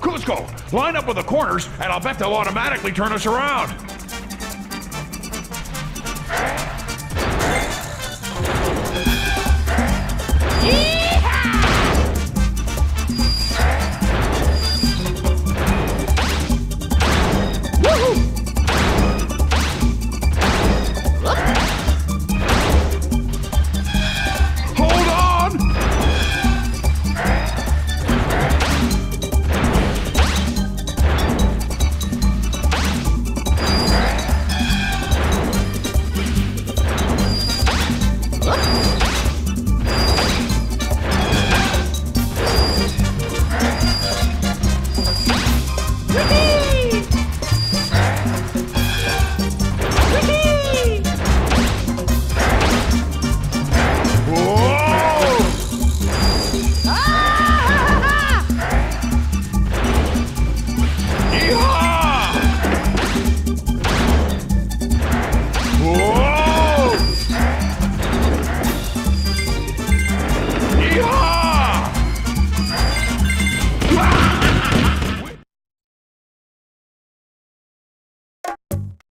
Cusco, line up with the corners, and I'll bet they'll automatically turn us around.